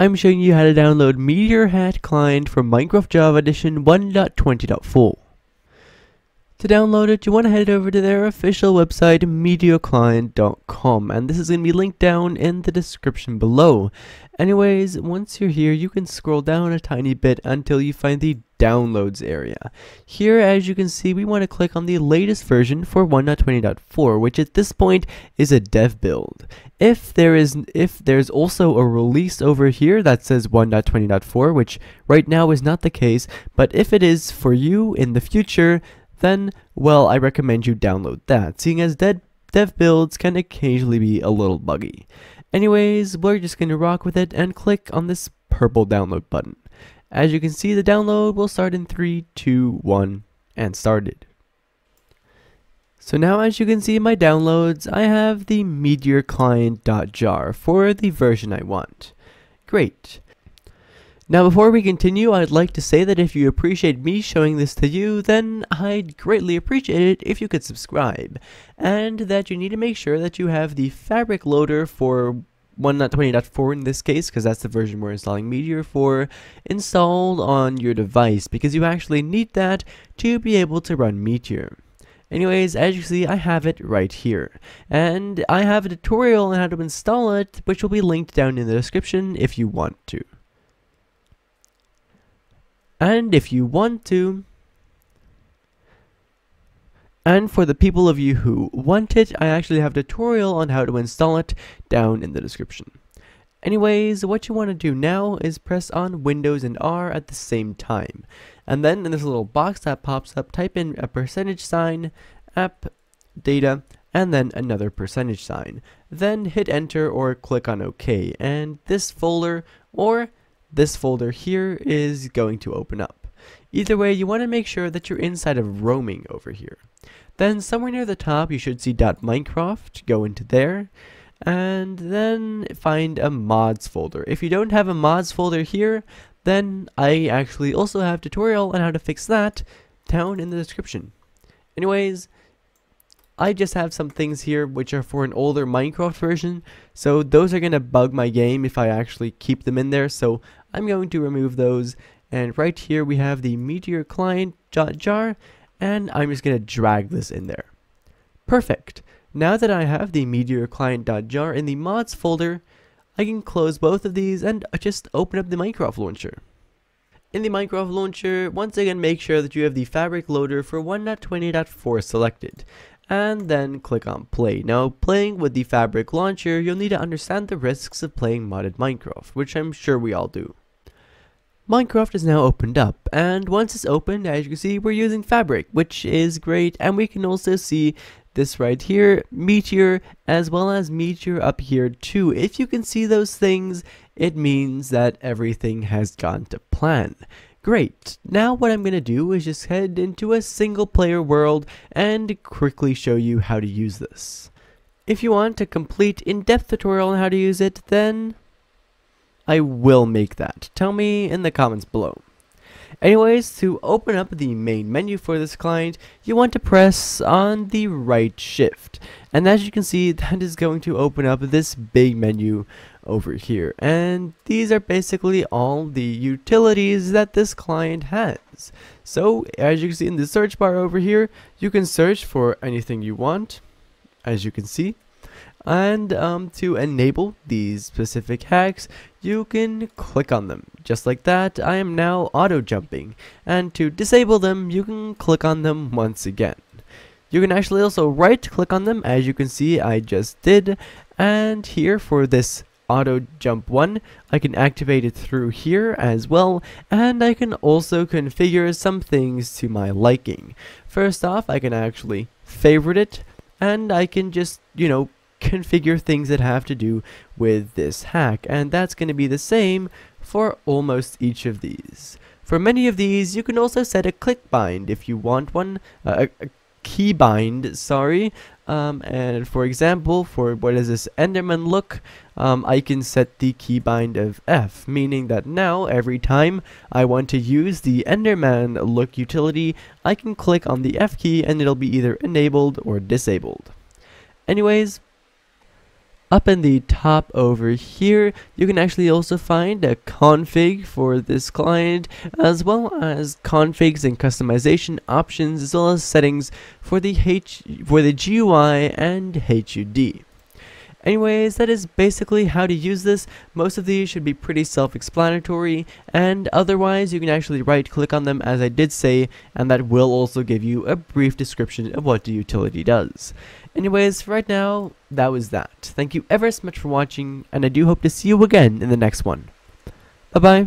I'm showing you how to download Meteor Hacked Client from Minecraft Java Edition 1.20.4. To download it, you want to head over to their official website, meteorclient.com, and this is going to be linked down in the description below. Anyways, once you're here, you can scroll down a tiny bit until you find the downloads area. Here, as you can see, we want to click on the latest version for 1.20.4, which at this point is a dev build. If there is if there's also a release over here that says 1.20.4, which right now is not the case, but if it is for you in the future, then, well, I recommend you download that, seeing as dev, dev builds can occasionally be a little buggy. Anyways, we're just going to rock with it and click on this purple download button. As you can see, the download will start in 3, 2, 1, and started. So now as you can see in my downloads, I have the Meteor client.jar for the version I want. Great. Now before we continue, I'd like to say that if you appreciate me showing this to you, then I'd greatly appreciate it if you could subscribe. And that you need to make sure that you have the fabric loader for 1.20.4 in this case, because that's the version we're installing Meteor for, installed on your device, because you actually need that to be able to run Meteor. Anyways, as you see, I have it right here. And I have a tutorial on how to install it, which will be linked down in the description if you want to. And if you want to, and for the people of you who want it, I actually have a tutorial on how to install it down in the description. Anyways, what you want to do now is press on Windows and R at the same time. And then in this little box that pops up, type in a percentage sign, app, data, and then another percentage sign. Then hit enter or click on OK. And this folder or this folder here is going to open up. Either way, you want to make sure that you're inside of roaming over here. Then somewhere near the top, you should see .minecraft, go into there, and then find a mods folder. If you don't have a mods folder here, then I actually also have tutorial on how to fix that down in the description. Anyways, I just have some things here which are for an older Minecraft version, so those are going to bug my game if I actually keep them in there, so I'm going to remove those. And right here we have the Meteor client jar, and I'm just going to drag this in there. Perfect. Now that I have the Meteor client.jar in the mods folder, I can close both of these and just open up the Minecraft launcher. In the Minecraft launcher, once again make sure that you have the fabric loader for 1.20.4 selected, and then click on play. Now playing with the fabric launcher, you'll need to understand the risks of playing modded Minecraft, which I'm sure we all do. Minecraft is now opened up, and once it's opened, as you can see, we're using Fabric, which is great, and we can also see this right here, Meteor, as well as Meteor up here too. If you can see those things, it means that everything has gone to plan. Great, now what I'm going to do is just head into a single player world and quickly show you how to use this. If you want a complete in-depth tutorial on how to use it, then I will make that. Tell me in the comments below. Anyways, to open up the main menu for this client, you want to press on the right shift. And as you can see, that is going to open up this big menu over here. And these are basically all the utilities that this client has. So, as you can see in the search bar over here, you can search for anything you want, as you can see. And um, to enable these specific hacks, you can click on them. Just like that, I am now auto jumping. And to disable them, you can click on them once again. You can actually also right click on them as you can see I just did. And here for this auto jump 1, I can activate it through here as well. And I can also configure some things to my liking. First off, I can actually favorite it. And I can just, you know, configure things that have to do with this hack and that's going to be the same for almost each of these. For many of these you can also set a click bind if you want one, uh, a, key bind, sorry, um, and for example for what is this Enderman look, um, I can set the keybind of F, meaning that now every time I want to use the Enderman look utility, I can click on the F key and it'll be either enabled or disabled. Anyways, up in the top over here, you can actually also find a config for this client, as well as configs and customization options, as well as settings for the H for the GUI and HUD. Anyways, that is basically how to use this. Most of these should be pretty self-explanatory, and otherwise you can actually right-click on them as I did say, and that will also give you a brief description of what the utility does. Anyways, right now, that was that. Thank you ever so much for watching, and I do hope to see you again in the next one. Bye-bye.